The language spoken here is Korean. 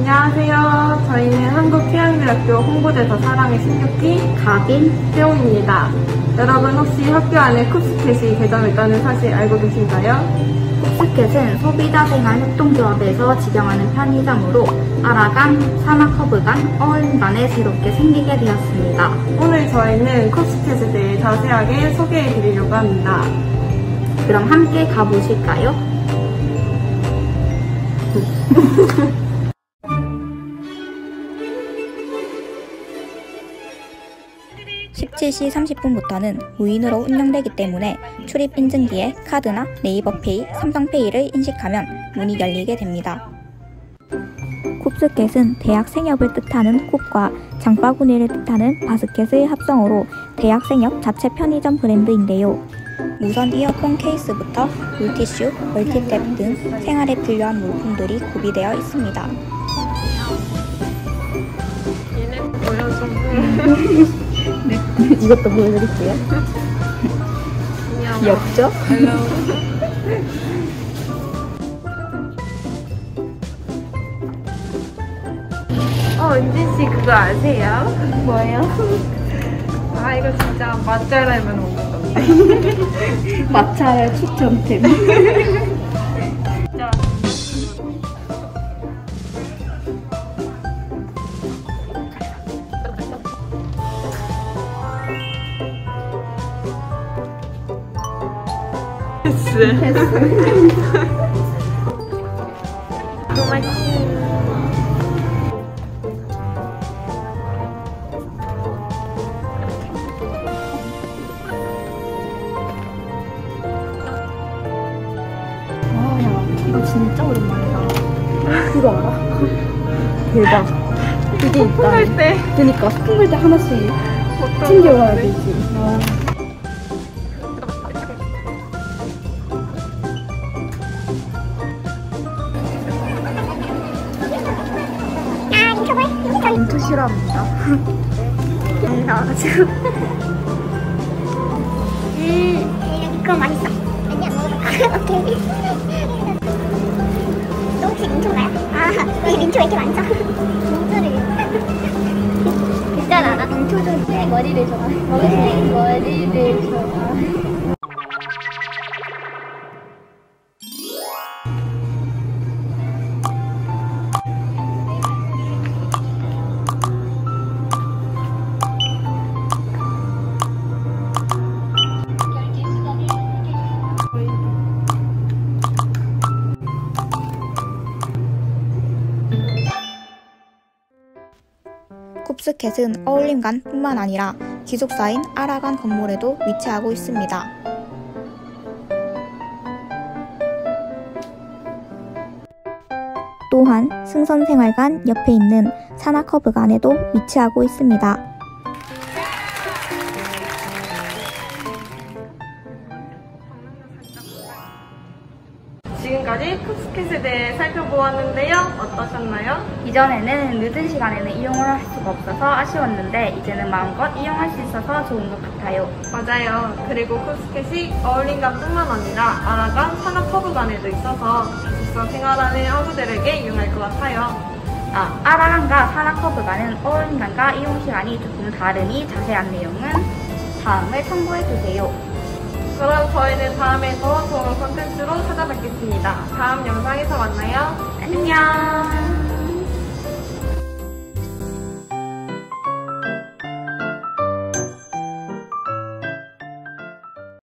안녕하세요. 저희는 한국해양대학교 홍보대사 사랑의 16기 가빈 세용입니다. 여러분 혹시 학교 안에 쿱스캣이 개점했다는 사실 알고 계신가요? 쿱스캣은 소비자생활 협동조합에서 지정하는 편의점으로 아라간, 산악허브간, 어울림간에 새롭게 생기게 되었습니다. 오늘 저희는 쿱스캣에 대해 자세하게 소개해 드리려고 합니다. 그럼 함께 가보실까요? 17시 30분부터는 무인으로 운영되기 때문에 출입 인증기에 카드나 네이버페이, 삼성페이를 인식하면 문이 열리게 됩니다. 쿱스켓은 대학 생협을 뜻하는 쿱과 장바구니를 뜻하는 바스켓의 합성어로 대학 생협 자체 편의점 브랜드인데요. 무선 이어폰 케이스부터 물티슈, 멀티탭 등 생활에 필요한 물품들이 구비되어 있습니다. 이것도 보여드릴게요. 귀엽죠? 어, 은진씨 그거 아세요? 뭐예요? 아, 이거 진짜 맛잘알면 오는 건데. 마찰 추천템. 패스. 아, 야, 이거 진짜 오랜만이다. 그거 알아? 대박. 그게 있다. 할 때. 그니까, 스푼 볼때 하나씩 챙겨와야? 되지. 아. 인투 싫어합니다. 나와가지고. 음, 그거 맛있어. 아니야, 먹어봐. 오케이. 너 혹시 민초인가요? 아, 여기 민초 왜 이렇게 많죠? 민초를. 있잖아, 나 민초 좀내 머리를 좋아해. 머리를, 머리 쿱스캣은 어울림간 뿐만 아니라 기숙사인 아라간 건물에도 위치하고 있습니다. 또한 승선생활관 옆에 있는 산악허브간에도 위치하고 있습니다. 지금까지 쿱스캣에 대해 살펴보았는데요. 어떠셨나요? 이전에는 늦은 시간에는 이용을 할 수가 없어서 아쉬웠는데 이제는 마음껏 이용할 수 있어서 좋은 것 같아요. 맞아요. 그리고 쿱스캣이 어울린간뿐만 아니라 아라간 산업허브간에도 있어서 기숙사 생활하는 학우들에게 유용할 것 같아요. 아, 아라간과 산악허브간은 어울림간과 이용 시간이 조금 다르니 자세한 내용은 다음을 참고해주세요. 그럼 저희는 다음에 더 좋은 콘텐츠로 찾아뵙겠습니다. 다음 영상에서 만나요. 안녕!